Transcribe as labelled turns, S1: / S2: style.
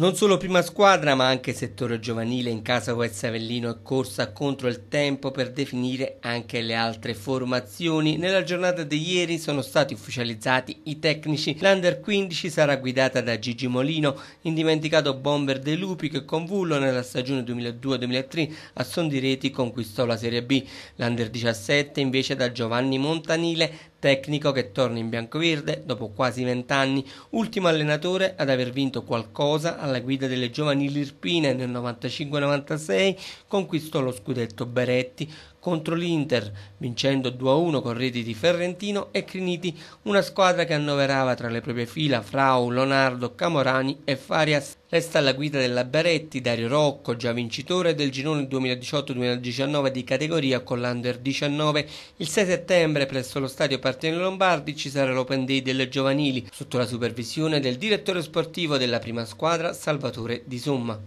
S1: Non solo prima squadra, ma anche settore giovanile in casa West Avellino è corsa contro il tempo per definire anche le altre formazioni. Nella giornata di ieri sono stati ufficializzati i tecnici. L'Under 15 sarà guidata da Gigi Molino, indimenticato bomber De Lupi che con Vullo nella stagione 2002-2003 a son di reti conquistò la Serie B. L'Under 17 invece da Giovanni Montanile, tecnico che torna in biancoverde dopo quasi vent'anni, ultimo allenatore ad aver vinto qualcosa alla guida delle giovanili irpine nel 95-96 conquistò lo scudetto Beretti contro l'Inter, vincendo 2-1 con reti di Ferrentino e Criniti, una squadra che annoverava tra le proprie fila Frau, Leonardo, Camorani e Farias. Resta alla guida della Beretti Dario Rocco, già vincitore del girone 2018-2019 di categoria con l'Under 19. Il 6 settembre presso lo stadio Partene Lombardi ci sarà l'Open Day delle giovanili, sotto la supervisione del direttore sportivo della prima squadra Salvatore Di Somma.